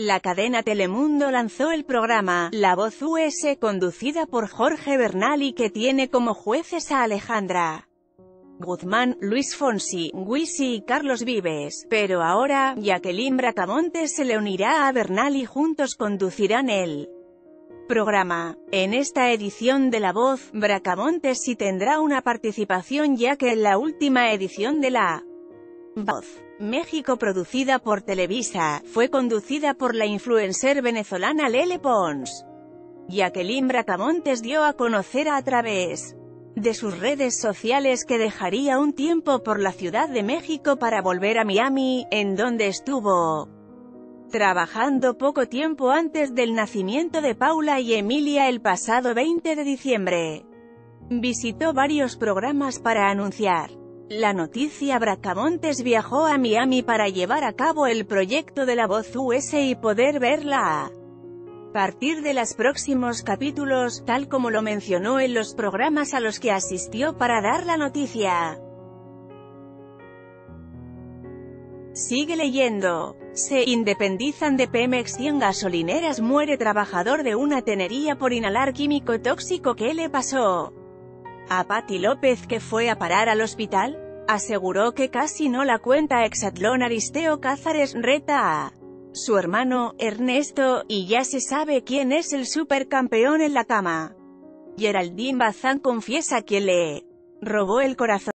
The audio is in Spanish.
La cadena Telemundo lanzó el programa La Voz US conducida por Jorge Bernal y que tiene como jueces a Alejandra Guzmán, Luis Fonsi, Wisi y Carlos Vives, pero ahora, Jacqueline Bracamontes se le unirá a Bernal y juntos conducirán el programa. En esta edición de La Voz, Bracamontes sí tendrá una participación ya que en la última edición de La Voz México producida por Televisa, fue conducida por la influencer venezolana Lele Pons. Jacqueline Bracamontes dio a conocer a través de sus redes sociales que dejaría un tiempo por la Ciudad de México para volver a Miami, en donde estuvo trabajando poco tiempo antes del nacimiento de Paula y Emilia el pasado 20 de diciembre. Visitó varios programas para anunciar la noticia Bracamontes viajó a Miami para llevar a cabo el proyecto de la voz US y poder verla a partir de los próximos capítulos, tal como lo mencionó en los programas a los que asistió para dar la noticia. Sigue leyendo. Se independizan de Pemex y en gasolineras muere trabajador de una tenería por inhalar químico tóxico. ¿Qué le pasó? A Patti López que fue a parar al hospital, aseguró que casi no la cuenta Exatlón Aristeo Cázares reta a su hermano, Ernesto, y ya se sabe quién es el supercampeón en la cama. Geraldine Bazán confiesa que le robó el corazón.